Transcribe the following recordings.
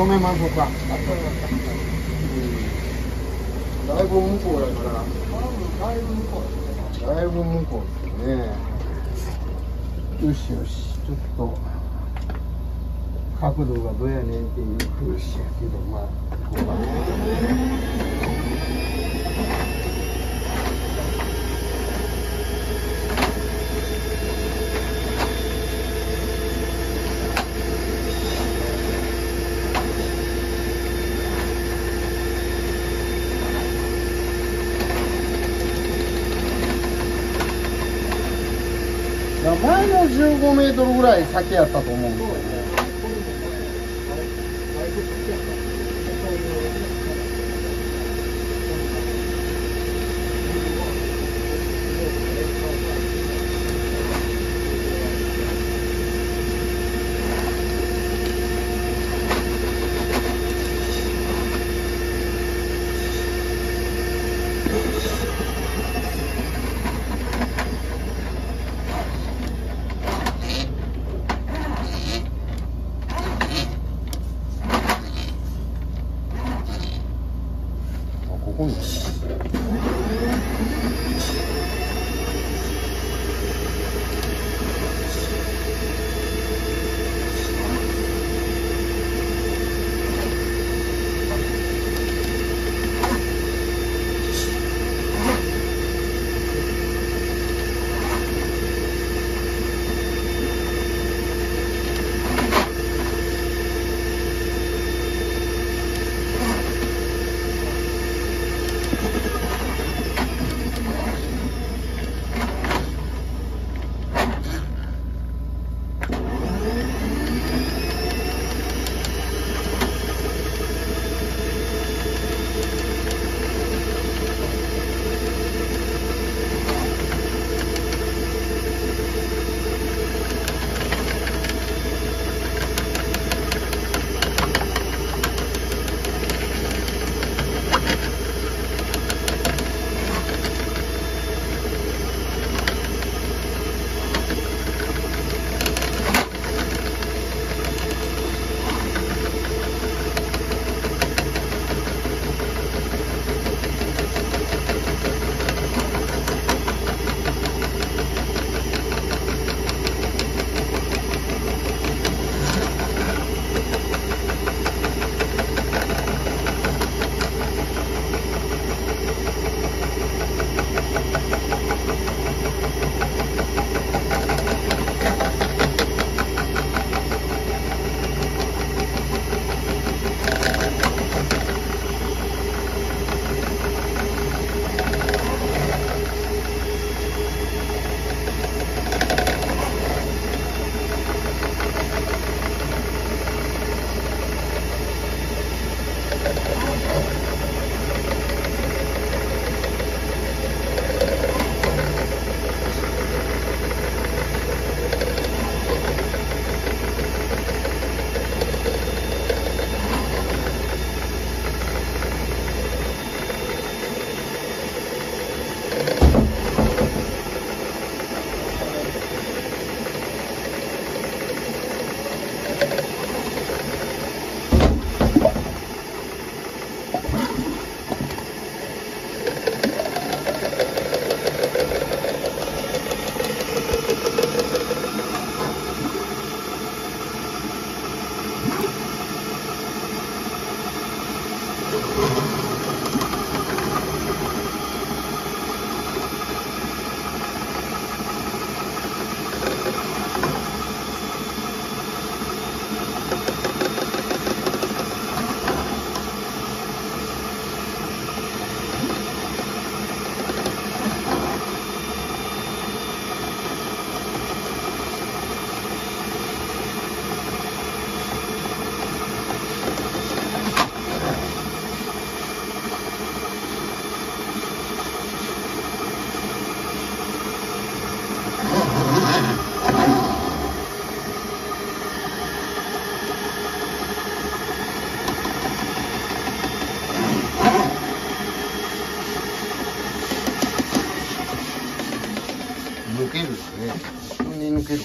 止めましょうか。だいぶ向こうやから。だいぶ向こう。だいぶ向こうですね。よしよし、ちょっと。角度がどうやねんっていう話やけど、まあ、ここ55メートルぐらい先やったと思うんですよね。抜けるね。一緒に抜ける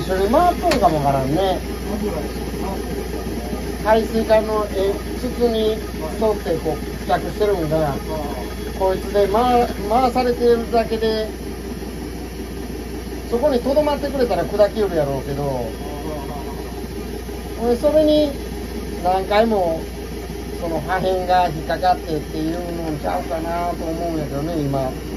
一緒に回っとんかもわからんね排水管のえ筒に沿ってこう付着してるんがこいつで回回されてるだけでそこにとどまってくれたら砕きよるやろうけどほんでそれに何回もその破片が引っかかってっていうのちゃうかなと思うんやけどね今。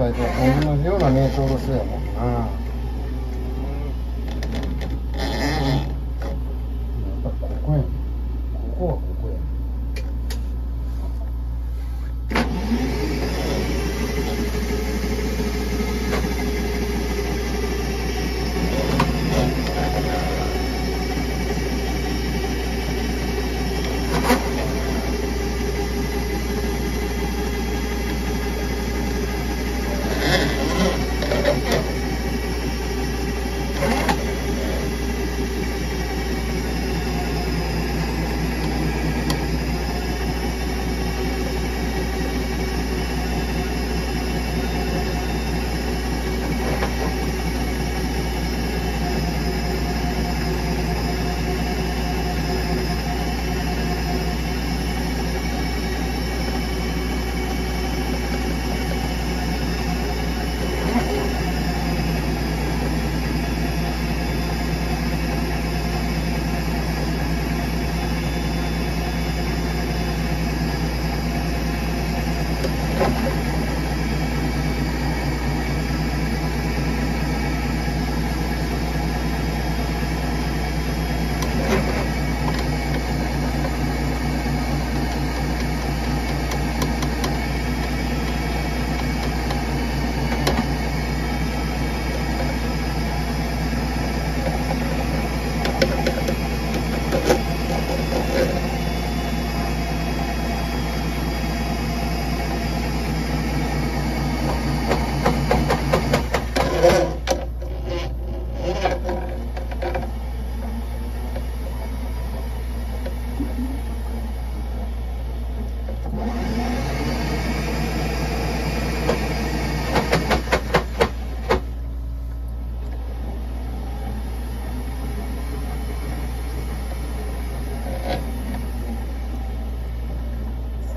前回と同じような名称ロスやもん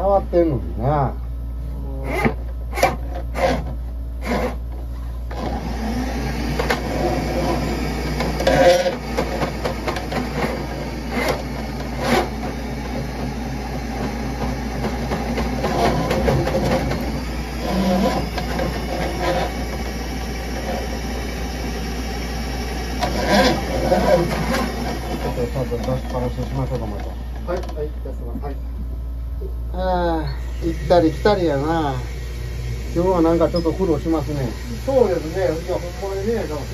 変わってんのにな。出しっぱなししましょうと思います。はい、はい、出します。はい。ああ行ったり来たりやな。今日はなんかちょっと苦労しますね。そうですね。いやほんまにねも。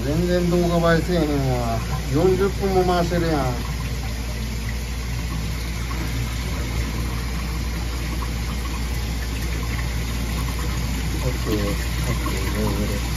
う全然動画映えせえへんわ。40分も回してるやん。OK OK 上上